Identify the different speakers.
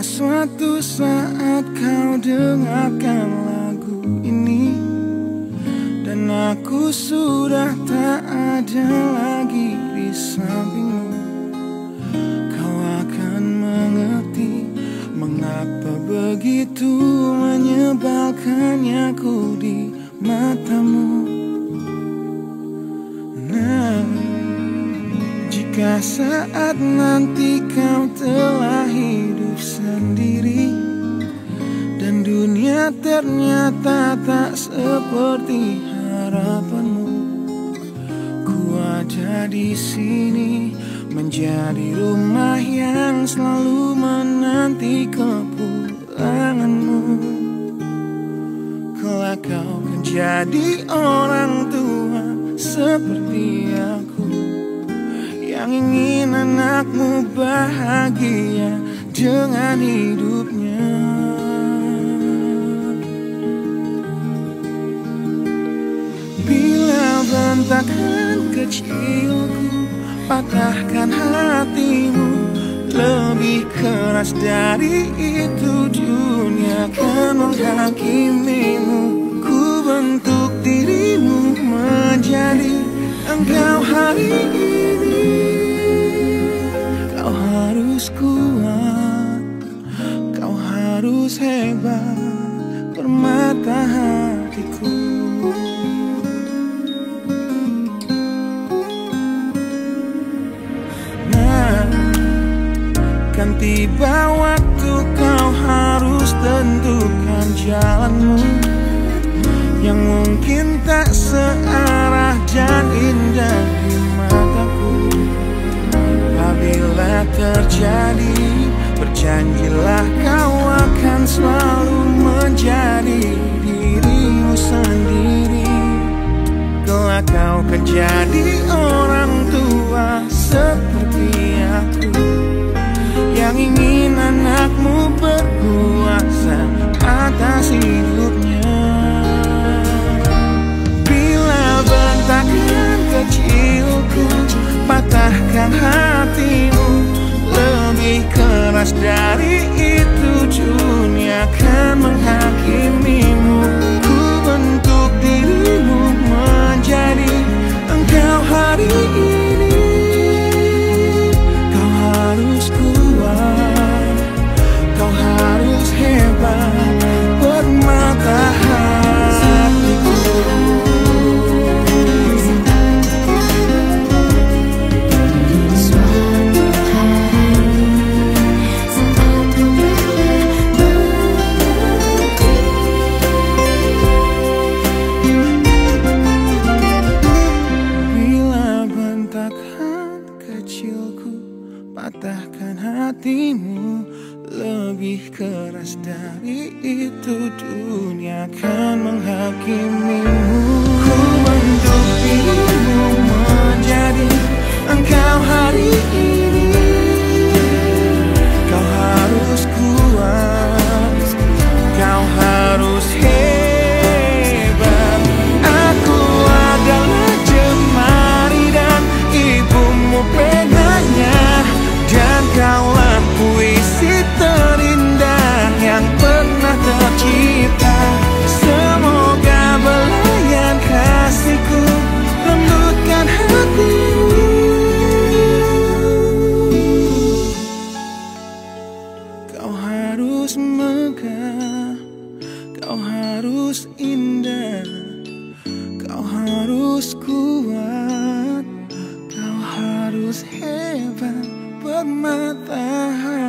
Speaker 1: suatu saat kau dengarkan lagu ini Dan aku sudah tak ada lagi di sampingmu. Kau akan mengerti Mengapa begitu menyebalkannya ku di matamu jika saat nanti kau telah hidup sendiri Dan dunia ternyata tak seperti harapanmu Ku ada di sini menjadi rumah yang selalu menanti kepulanganmu. Kelak kau akan jadi orang ingin anakmu bahagia dengan hidupnya. Bila bentakan kecilku patahkan hatimu. Lebih keras dari itu dunia akan menghakimimu kuat, kau harus hebat Permata hatiku Nah, kan tiba waktu kau harus tentukan jalanmu. Yang mungkin tak searah dan indah jadi orang tua seperti aku Yang ingin anakmu berkuasa atas hidupnya. Bila bentakan dari itu dunia akan menghakimimu kau harus indah, kau harus kuat, kau harus hebat bermata.